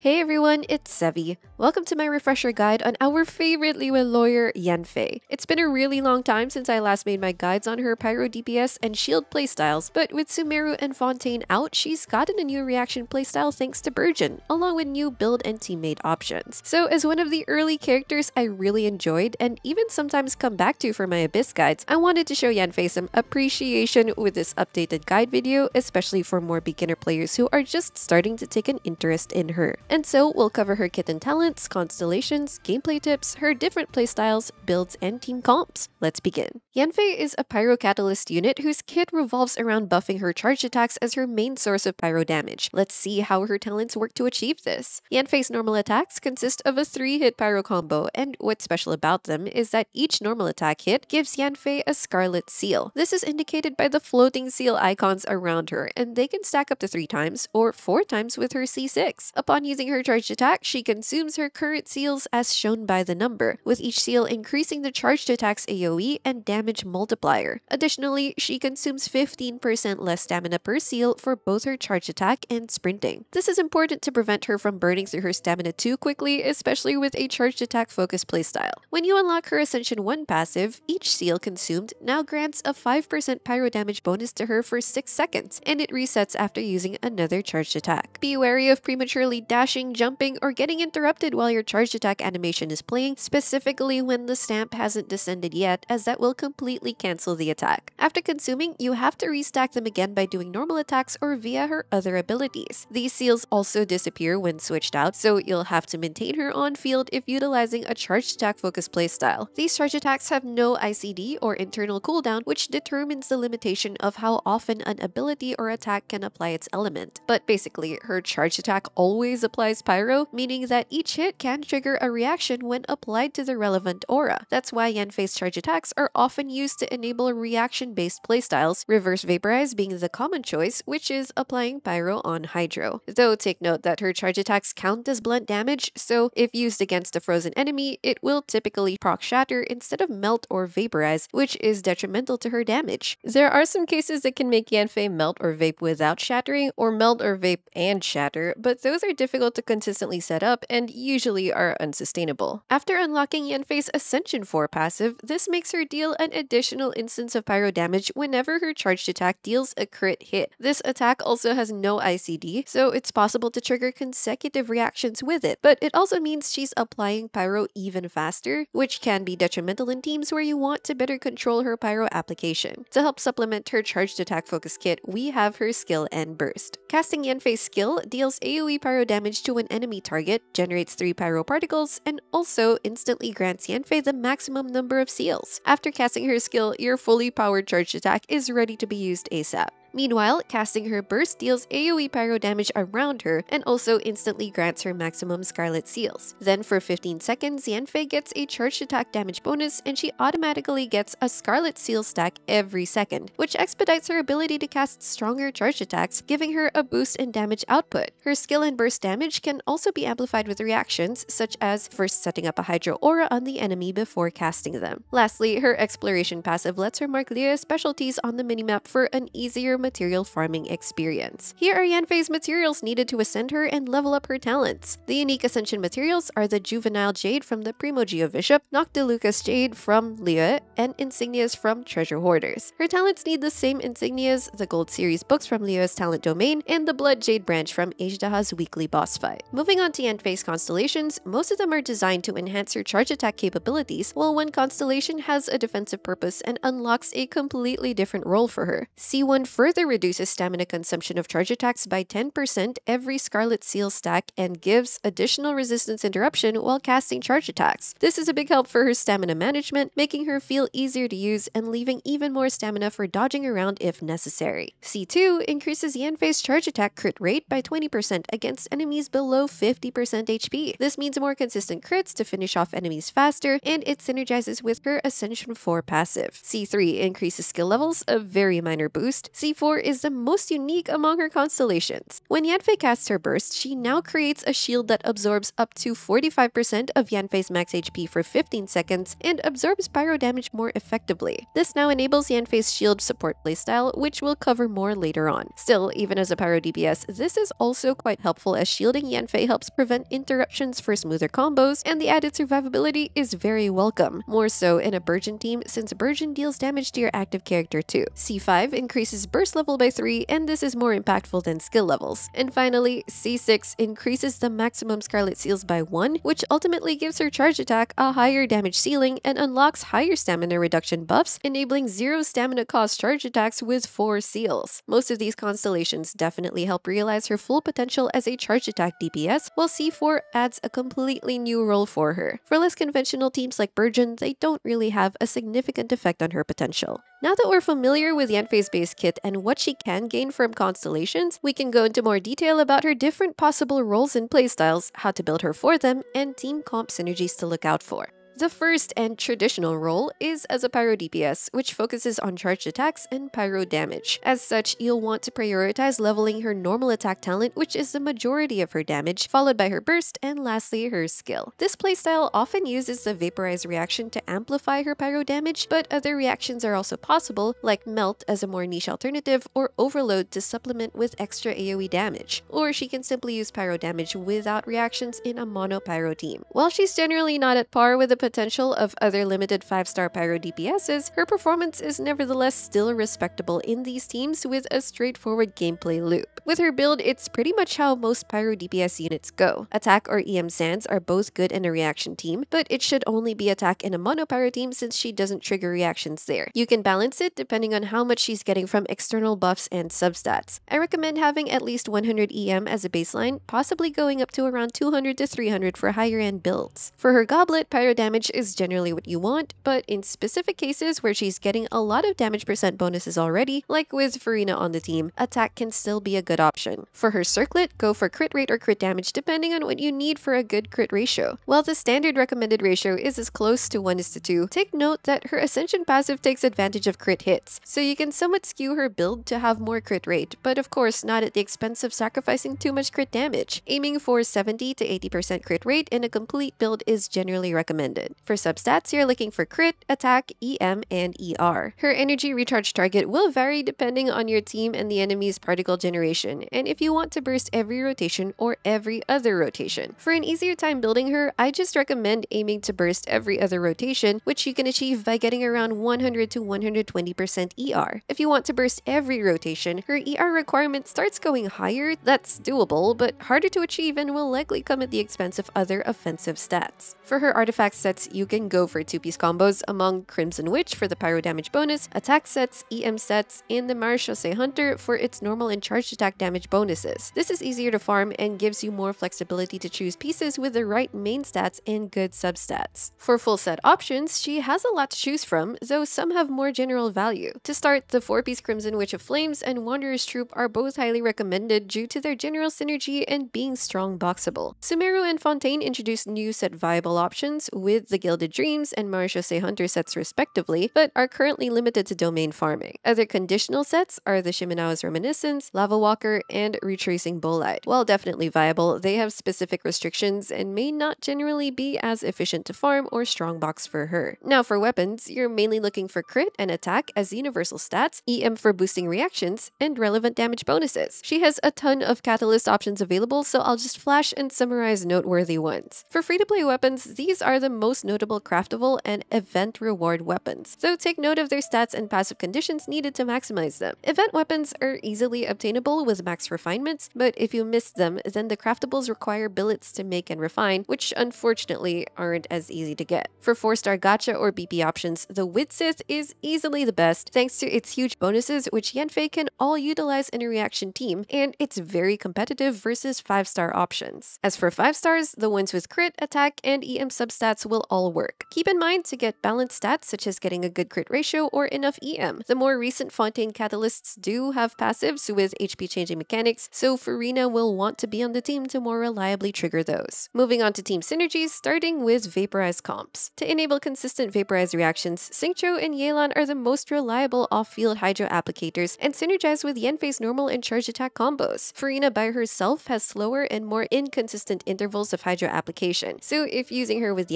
Hey everyone, it's Sevy. Welcome to my refresher guide on our favorite Liyue lawyer, Yanfei. It's been a really long time since I last made my guides on her Pyro DPS and Shield playstyles, but with Sumeru and Fontaine out, she's gotten a new reaction playstyle thanks to Burgeon, along with new build and teammate options. So as one of the early characters I really enjoyed and even sometimes come back to for my Abyss guides, I wanted to show Yanfei some appreciation with this updated guide video, especially for more beginner players who are just starting to take an interest in her. And so we'll cover her kit and talents, constellations, gameplay tips, her different playstyles, builds, and team comps. Let's begin. Yanfei is a Pyro Catalyst unit whose kit revolves around buffing her charged attacks as her main source of pyro damage. Let's see how her talents work to achieve this. Yanfei's normal attacks consist of a 3-hit pyro combo, and what's special about them is that each normal attack hit gives Yanfei a Scarlet Seal. This is indicated by the floating seal icons around her, and they can stack up to 3 times or 4 times with her C6. Upon using her charged attack, she consumes her current seals as shown by the number, with each seal increasing the charged attack's AoE and damage multiplier. Additionally, she consumes 15% less stamina per seal for both her charged attack and sprinting. This is important to prevent her from burning through her stamina too quickly, especially with a charged attack focused playstyle. When you unlock her Ascension 1 passive, each seal consumed now grants a 5% pyro damage bonus to her for 6 seconds, and it resets after using another charged attack. Be wary of prematurely dashing, jumping, or getting interrupted while your charged attack animation is playing, specifically when the stamp hasn't descended yet, as that will completely cancel the attack. After consuming, you have to restack them again by doing normal attacks or via her other abilities. These seals also disappear when switched out, so you'll have to maintain her on field if utilizing a charged attack focused playstyle. These charged attacks have no ICD or internal cooldown, which determines the limitation of how often an ability or attack can apply its element. But basically, her charged attack always applies pyro, meaning that each hit can trigger a reaction when applied to the relevant aura. That's why Yanfei's charge attacks are often used to enable reaction-based playstyles, Reverse Vaporize being the common choice, which is applying pyro on Hydro. Though take note that her charge attacks count as blunt damage, so if used against a frozen enemy, it will typically proc Shatter instead of Melt or Vaporize, which is detrimental to her damage. There are some cases that can make Yanfei melt or vape without shattering, or melt or vape and shatter, but those are difficult to consistently set up and usually are unsustainable. After unlocking Yanfei's Ascension 4 passive, this makes her deal an additional instance of pyro damage whenever her charged attack deals a crit hit. This attack also has no ICD, so it's possible to trigger consecutive reactions with it, but it also means she's applying pyro even faster, which can be detrimental in teams where you want to better control her pyro application. To help supplement her charged attack focus kit, we have her skill and burst. Casting Yanfei's skill deals AoE pyro damage to an enemy target, generates 3 pyro particles, and also instantly grants Yanfei the maximum number of seals. After casting her skill, your fully powered charged attack is ready to be used ASAP. Meanwhile, casting her burst deals AoE pyro damage around her and also instantly grants her maximum Scarlet Seals. Then for 15 seconds, Yanfei gets a charged attack damage bonus and she automatically gets a Scarlet Seal stack every second, which expedites her ability to cast stronger charged attacks, giving her a boost in damage output. Her skill and burst damage can also be amplified with reactions, such as first setting up a Hydro Aura on the enemy before casting them. Lastly, her Exploration passive lets her mark Liyue specialties on the minimap for an easier material farming experience. Here are Yanfei's materials needed to ascend her and level up her talents. The unique Ascension materials are the Juvenile Jade from the Primo Geovishap, Noctilucous Jade from Liyue, and insignias from Treasure Hoarders. Her talents need the same insignias, the Gold Series books from Liyue's Talent Domain, and the Blood Jade branch from Azhdaha's weekly boss fight. Moving on to Yanfei's constellations, most of them are designed to enhance her charge attack capabilities, while one constellation has a defensive purpose and unlocks a completely different role for her. C1 first further reduces stamina consumption of charge attacks by 10% every Scarlet Seal stack and gives additional resistance interruption while casting charge attacks. This is a big help for her stamina management, making her feel easier to use and leaving even more stamina for dodging around if necessary. C2 increases Yanfei's charge attack crit rate by 20% against enemies below 50% HP. This means more consistent crits to finish off enemies faster, and it synergizes with her Ascension 4 passive. C3 increases skill levels, a very minor boost. C4 C4 is the most unique among her constellations. When Yanfei casts her burst, she now creates a shield that absorbs up to 45% of Yanfei's max HP for 15 seconds and absorbs pyro damage more effectively. This now enables Yanfei's shield support playstyle, which we'll cover more later on. Still, even as a pyro DPS, this is also quite helpful as shielding Yanfei helps prevent interruptions for smoother combos, and the added survivability is very welcome, more so in a Burgeon team since Burgeon deals damage to your active character too. C5 increases burst level by 3, and this is more impactful than skill levels. And finally, C6 increases the maximum Scarlet Seals by 1, which ultimately gives her charge attack a higher damage ceiling and unlocks higher stamina reduction buffs, enabling zero stamina cost charge attacks with 4 seals. Most of these constellations definitely help realize her full potential as a charge attack DPS, while C4 adds a completely new role for her. For less conventional teams like Burgeon, they don't really have a significant effect on her potential. Now that we're familiar with Yanfei's base kit and what she can gain from constellations, we can go into more detail about her different possible roles and playstyles, how to build her for them, and team comp synergies to look out for. The first and traditional role is as a Pyro DPS, which focuses on charged attacks and Pyro damage. As such, you'll want to prioritize leveling her normal attack talent, which is the majority of her damage, followed by her burst, and lastly her skill. This playstyle often uses the Vaporize reaction to amplify her Pyro damage, but other reactions are also possible, like Melt as a more niche alternative, or Overload to supplement with extra AoE damage. Or she can simply use Pyro damage without reactions in a mono Pyro team. While she's generally not at par with the potential of other limited 5-star Pyro DPSs, her performance is nevertheless still respectable in these teams with a straightforward gameplay loop. With her build, it's pretty much how most Pyro DPS units go. Attack or EM Sands are both good in a reaction team, but it should only be attack in a mono Pyro team since she doesn't trigger reactions there. You can balance it depending on how much she's getting from external buffs and substats. I recommend having at least 100 EM as a baseline, possibly going up to around 200 to 300 for higher end builds. For her Goblet, Pyro damage damage is generally what you want, but in specific cases where she's getting a lot of damage percent bonuses already, like with Furina on the team, attack can still be a good option. For her circlet, go for crit rate or crit damage depending on what you need for a good crit ratio. While the standard recommended ratio is as close to 1 is to 2, take note that her Ascension passive takes advantage of crit hits, so you can somewhat skew her build to have more crit rate, but of course not at the expense of sacrificing too much crit damage. Aiming for 70 to 80% crit rate in a complete build is generally recommended. For substats, you're looking for crit, attack, EM, and ER. Her energy recharge target will vary depending on your team and the enemy's particle generation, and if you want to burst every rotation or every other rotation. For an easier time building her, I just recommend aiming to burst every other rotation, which you can achieve by getting around 100 to 120% ER. If you want to burst every rotation, her ER requirement starts going higher, that's doable, but harder to achieve and will likely come at the expense of other offensive stats. For her artifact sets, you can go for two-piece combos among Crimson Witch for the pyro damage bonus, attack sets, EM sets, and the Marechaussee Hunter for its normal and charged attack damage bonuses. This is easier to farm and gives you more flexibility to choose pieces with the right main stats and good substats. For full set options, she has a lot to choose from, though some have more general value. To start, the 4-piece Crimson Witch of Flames and Wanderer's Troupe are both highly recommended due to their general synergy and being strong boxable. Sumeru and Fontaine introduced new set viable options with the Gilded Dreams and Marechaussee Hunter sets respectively, but are currently limited to domain farming. Other conditional sets are the Shimenawa's Reminiscence, Lava Walker, and Retracing Bolide. While definitely viable, they have specific restrictions and may not generally be as efficient to farm or strongbox for her. Now for weapons, you're mainly looking for crit and attack as universal stats, EM for boosting reactions, and relevant damage bonuses. She has a ton of catalyst options available, so I'll just flash and summarize noteworthy ones. For free-to-play weapons, these are the most notable craftable and event reward weapons, so take note of their stats and passive conditions needed to maximize them. Event weapons are easily obtainable with max refinements, but if you miss them, then the craftables require billets to make and refine, which unfortunately aren't as easy to get. For 4-star gacha or BP options, the Widsith is easily the best thanks to its huge bonuses which Yanfei can all utilize in a reaction team, and it's very competitive versus 5-star options. As for 5 stars, the ones with crit, attack, and EM substats will will all work. Keep in mind to get balanced stats such as getting a good crit ratio or enough EM. The more recent Fontaine catalysts do have passives with HP changing mechanics, so Furina will want to be on the team to more reliably trigger those. Moving on to team synergies, starting with Vaporize comps. To enable consistent Vaporize reactions, Xingqiu and Yelan are the most reliable off-field Hydro applicators and synergize with Yanfei's normal and charge attack combos. Furina by herself has slower and more inconsistent intervals of Hydro application, so if using her with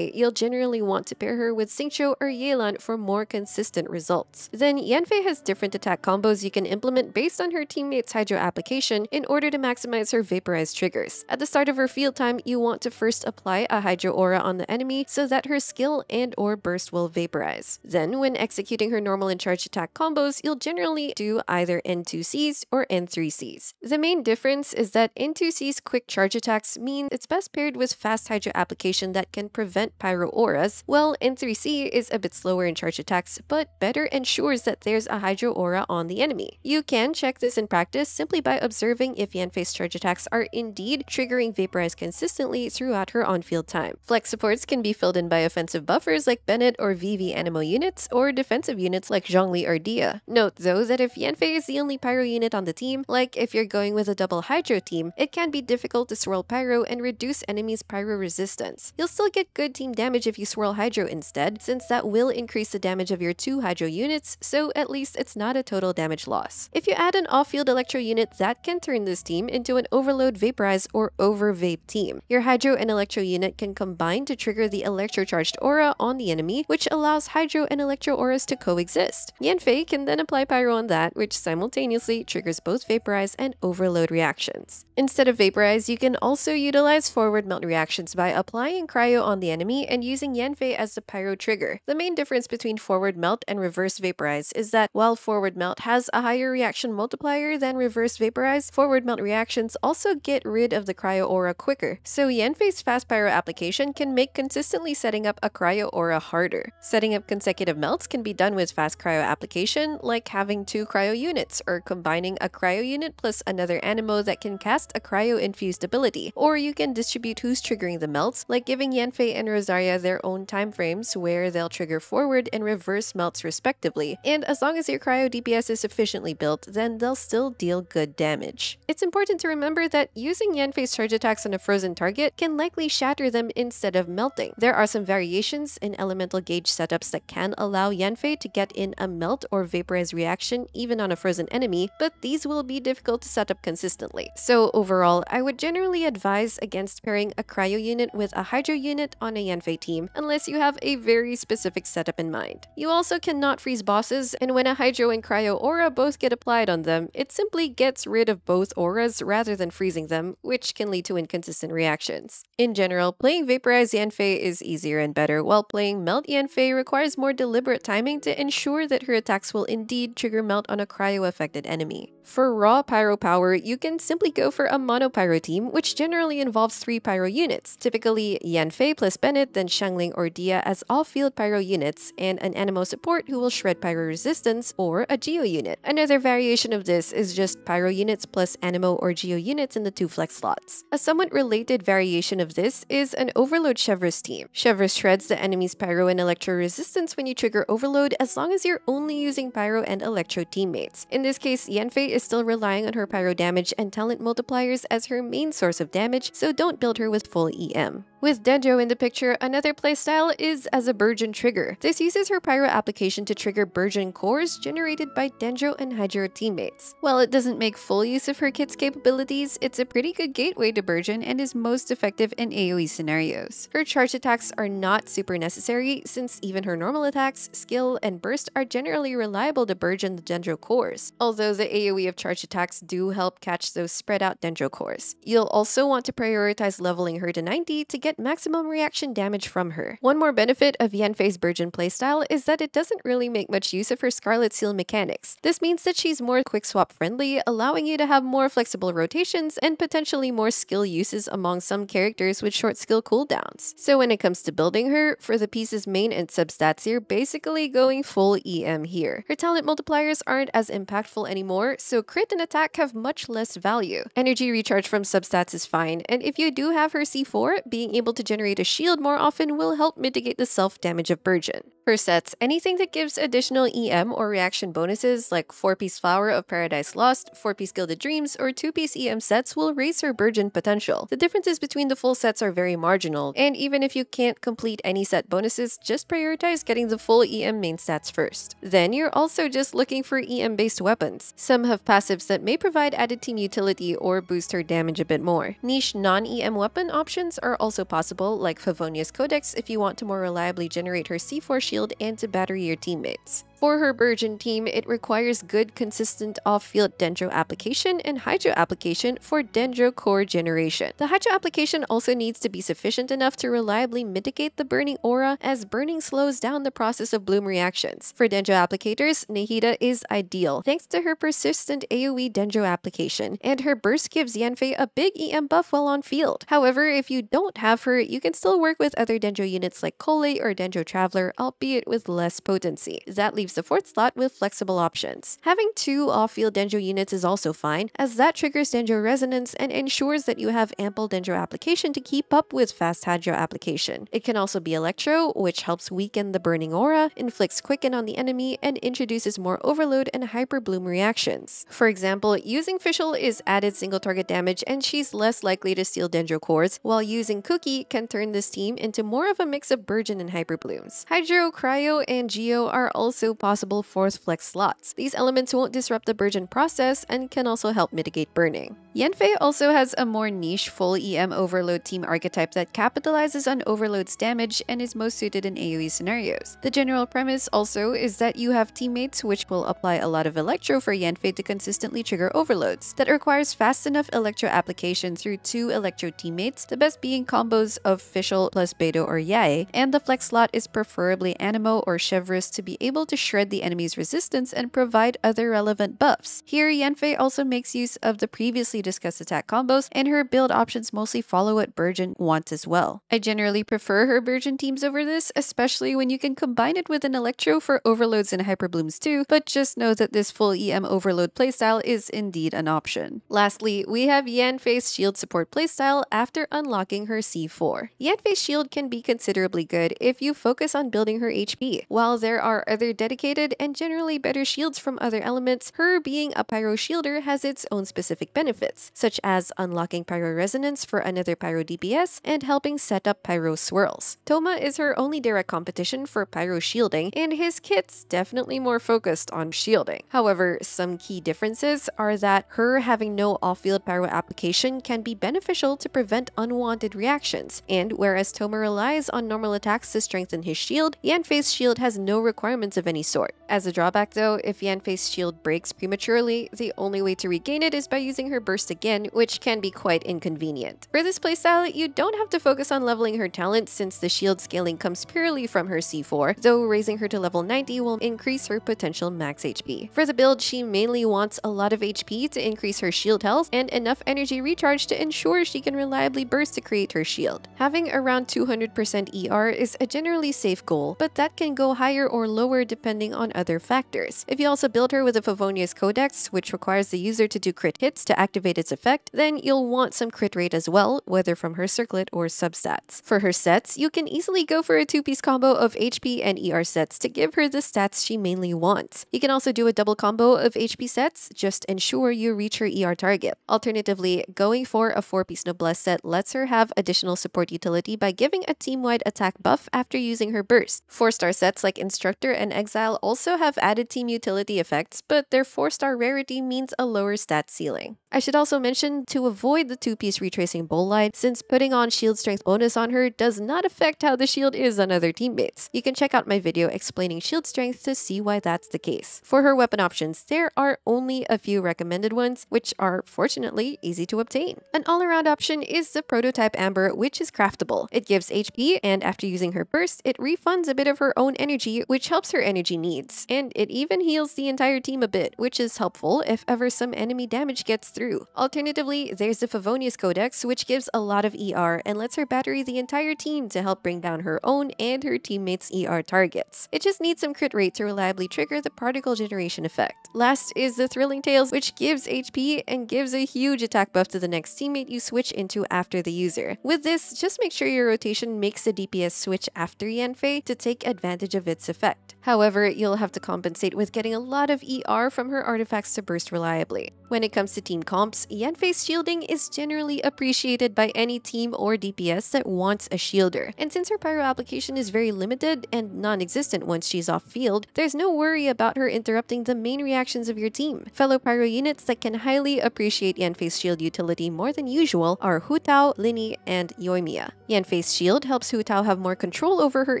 You'll generally want to pair her with Xingqiu or Yelan for more consistent results. Then Yanfei has different attack combos you can implement based on her teammate's Hydro application in order to maximize her Vaporize triggers. At the start of her field time, you want to first apply a Hydro Aura on the enemy so that her skill and or burst will vaporize. Then, when executing her normal and charge attack combos, you'll generally do either N2Cs or N3Cs. The main difference is that N2C's quick charge attacks mean it's best paired with fast Hydro application that can prevent Pyro Auras, while N3C is a bit slower in charge attacks but better ensures that there's a Hydro Aura on the enemy. You can check this in practice simply by observing if Yanfei's charge attacks are indeed triggering Vaporize consistently throughout her on-field time. Flex supports can be filled in by offensive buffers like Bennett or VV Anemo units, or defensive units like Zhongli or Dehya. Note though that if Yanfei is the only pyro unit on the team, like if you're going with a double hydro team, it can be difficult to swirl pyro and reduce enemies' pyro resistance. You'll still get good team damage if you swirl hydro instead, since that will increase the damage of your two hydro units, so at least it's not a total damage loss. If you add an off-field electro unit, that can turn this team into an overload vaporize or over vape team. Your hydro and electro unit can combine to trigger the electro-charged aura on the enemy, which allows hydro and electro auras to coexist. Yanfei can then apply pyro on that, which simultaneously triggers both vaporize and overload reactions. Instead of vaporize, you can also utilize forward melt reactions by applying cryo on the enemy and using Yanfei as the pyro trigger. The main difference between forward melt and reverse vaporize is that while forward melt has a higher reaction multiplier than reverse vaporize, forward melt reactions also get rid of the cryo aura quicker, so Yanfei's fast pyro application can make consistently setting up a cryo aura harder. Setting up consecutive melts can be done with fast cryo application, like having two cryo units, or combining a cryo unit plus another Anemo that can cast a cryo infused ability, or you can distribute who's triggering the melts, like giving Yanfei and Rosaria their own time frames where they'll trigger forward and reverse melts respectively, and as long as your cryo DPS is sufficiently built, then they'll still deal good damage. It's important to remember that using Yanfei's charge attacks on a frozen target can likely shatter them instead of melting. There are some variations in elemental gauge setups that can allow Yanfei to get in a melt or vaporize reaction even on a frozen enemy, but these will be difficult to set up consistently. So overall, I would generally advise against pairing a cryo unit with a hydro unit on Yanfei team, unless you have a very specific setup in mind. You also cannot freeze bosses, and when a hydro and cryo aura both get applied on them, it simply gets rid of both auras rather than freezing them, which can lead to inconsistent reactions. In general, playing Vaporize Yanfei is easier and better, while playing Melt Yanfei requires more deliberate timing to ensure that her attacks will indeed trigger melt on a cryo-affected enemy. For raw pyro power, you can simply go for a mono pyro team, which generally involves three pyro units, typically Yanfei plus Bennett, then Xiangling or Dehya as all field pyro units, and an Anemo support who will shred pyro resistance, or a Geo unit. Another variation of this is just pyro units plus Anemo or Geo units in the two flex slots. A somewhat related variation of this is an Overload Chevreuse team. Chevreuse shreds the enemy's pyro and electro resistance when you trigger Overload as long as you're only using pyro and electro teammates. In this case, Yanfei is still relying on her pyro damage and talent multipliers as her main source of damage, so don't build her with full EM. With Dendro in the picture, another playstyle is as a Burgeon trigger. This uses her pyro application to trigger Burgeon cores generated by Dendro and Hydro teammates. While it doesn't make full use of her kit's capabilities, it's a pretty good gateway to Burgeon and is most effective in AoE scenarios. Her charge attacks are not super necessary since even her normal attacks, skill, and burst are generally reliable to Burgeon the Dendro cores, although the AoE of charge attacks do help catch those spread out Dendro cores. You'll also want to prioritize leveling her to 90 to get maximum reaction damage from her. One more benefit of Yanfei's Burgeon playstyle is that it doesn't really make much use of her Scarlet Seal mechanics. This means that she's more quick swap friendly, allowing you to have more flexible rotations and potentially more skill uses among some characters with short skill cooldowns. So when it comes to building her, for the piece's main and substats you're basically going full EM here. Her talent multipliers aren't as impactful anymore, so crit and attack have much less value. Energy recharge from substats is fine, and if you do have her C4, being able to generate a shield more often will help mitigate the self-damage of Burgeon. For sets, anything that gives additional EM or reaction bonuses like 4-piece Flower of Paradise Lost, 4-piece Gilded Dreams, or 2-piece EM sets will raise her Burgeon potential. The differences between the full sets are very marginal, and even if you can't complete any set bonuses, just prioritize getting the full EM main stats first. Then you're also just looking for EM-based weapons. Some have passives that may provide added team utility or boost her damage a bit more. Niche non-EM weapon options are also possible, like Favonius Codex if you want to more reliably generate her C4 shield shield and to batter your teammates. For her Burgeon team, it requires good, consistent off-field Dendro application and Hydro application for Dendro core generation. The Hydro application also needs to be sufficient enough to reliably mitigate the burning aura as burning slows down the process of bloom reactions. For Dendro applicators, Nahida is ideal thanks to her persistent AoE Dendro application, and her burst gives Yanfei a big EM buff while on field. However, if you don't have her, you can still work with other Dendro units like Collei or Dendro Traveler, albeit with less potency. That leaves the fourth slot with flexible options. Having two off-field Dendro units is also fine, as that triggers Dendro Resonance and ensures that you have ample Dendro application to keep up with fast Hydro application. It can also be Electro, which helps weaken the burning aura, inflicts Quicken on the enemy, and introduces more Overload and Hyper Bloom reactions. For example, using Fischl is added single target damage and she's less likely to steal Dendro cores, while using Kuki can turn this team into more of a mix of Burgeon and Hyper Blooms. Hydro, Cryo, and Geo are also possible fourth flex slots. These elements won't disrupt the burgeon process and can also help mitigate burning. Yanfei also has a more niche full EM overload team archetype that capitalizes on overload's damage and is most suited in AoE scenarios. The general premise also is that you have teammates which will apply a lot of electro for Yanfei to consistently trigger overloads. That requires fast enough electro application through two electro teammates, the best being combos of Fischl plus Beidou or Yae, and the flex slot is preferably Anemo or Chevreuse to be able to shred the enemy's resistance and provide other relevant buffs. Here, Yanfei also makes use of the previously discussed attack combos, and her build options mostly follow what Burgeon wants as well. I generally prefer her Burgeon teams over this, especially when you can combine it with an Electro for overloads and hyperblooms too, but just know that this full EM overload playstyle is indeed an option. Lastly, we have Yanfei's shield support playstyle after unlocking her C4. Yanfei's shield can be considerably good if you focus on building her HP. While there are other dedicated and generally better shields from other elements, her being a Pyro Shielder has its own specific benefits, such as unlocking Pyro Resonance for another Pyro DPS and helping set up Pyro Swirls. Thoma is her only direct competition for Pyro Shielding, and his kit's definitely more focused on shielding. However, some key differences are that her having no off-field Pyro application can be beneficial to prevent unwanted reactions, and whereas Thoma relies on normal attacks to strengthen his shield, Yanfei's shield has no requirements of any sort. As a drawback though, if Yanfei's shield breaks prematurely, the only way to regain it is by using her burst again, which can be quite inconvenient. For this playstyle, you don't have to focus on leveling her talent since the shield scaling comes purely from her C4, though raising her to level 90 will increase her potential max HP. For the build, she mainly wants a lot of HP to increase her shield health and enough energy recharge to ensure she can reliably burst to create her shield. Having around 200% ER is a generally safe goal, but that can go higher or lower depending on other factors. If you also build her with a Favonius Codex, which requires the user to do crit hits to activate its effect, then you'll want some crit rate as well, whether from her circlet or substats. For her sets, you can easily go for a two-piece combo of HP and ER sets to give her the stats she mainly wants. You can also do a double combo of HP sets, just ensure you reach her ER target. Alternatively, going for a four-piece Noblesse set lets her have additional support utility by giving a team-wide attack buff after using her burst. Four-star sets like Instructor and Exile also have added team utility effects, but their 4-star rarity means a lower stat ceiling. I should also mentioned to avoid the 2-piece retracing Bolide, since putting on shield strength bonus on her does not affect how the shield is on other teammates. You can check out my video explaining shield strength to see why that's the case. For her weapon options, there are only a few recommended ones, which are fortunately easy to obtain. An all-around option is the Prototype Amber, which is craftable. It gives HP, and after using her burst, it refunds a bit of her own energy, which helps her energy needs. And it even heals the entire team a bit, which is helpful if ever some enemy damage gets through. Alternatively, there's the Favonius Codex, which gives a lot of ER and lets her battery the entire team to help bring down her own and her teammates' ER targets. It just needs some crit rate to reliably trigger the particle generation effect. Last is the Thrilling Tales, which gives HP and gives a huge attack buff to the next teammate you switch into after the user. With this, just make sure your rotation makes the DPS switch after Yanfei to take advantage of its effect. However, you'll have to compensate with getting a lot of ER from her artifacts to burst reliably. When it comes to team comps, Yanfei's shielding is generally appreciated by any team or DPS that wants a shielder. And since her pyro application is very limited and non-existent once she's off field, there's no worry about her interrupting the main reactions of your team. Fellow pyro units that can highly appreciate Yanfei's shield utility more than usual are Hu Tao, Lyney, and Yoimiya. Yanfei's shield helps Hu Tao have more control over her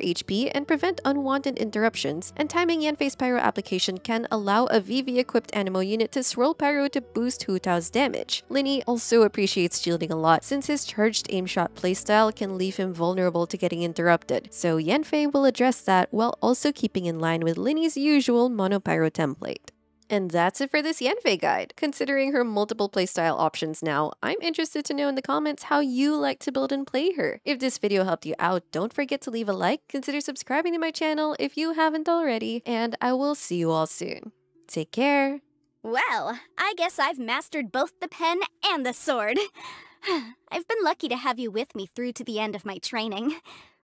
HP and prevent unwanted interruptions, and timing Yanfei's pyro application can allow a VV-equipped Anemo unit to swirl pyro to boost Hu Tao's damage. Lyney also appreciates shielding a lot since his charged aim shot playstyle can leave him vulnerable to getting interrupted, so Yanfei will address that while also keeping in line with Lyney's usual monopyro template. And that's it for this Yanfei guide. Considering her multiple playstyle options now, I'm interested to know in the comments how you like to build and play her. If this video helped you out, don't forget to leave a like, consider subscribing to my channel if you haven't already, and I will see you all soon. Take care! Well, I guess I've mastered both the pen and the sword. I've been lucky to have you with me through to the end of my training.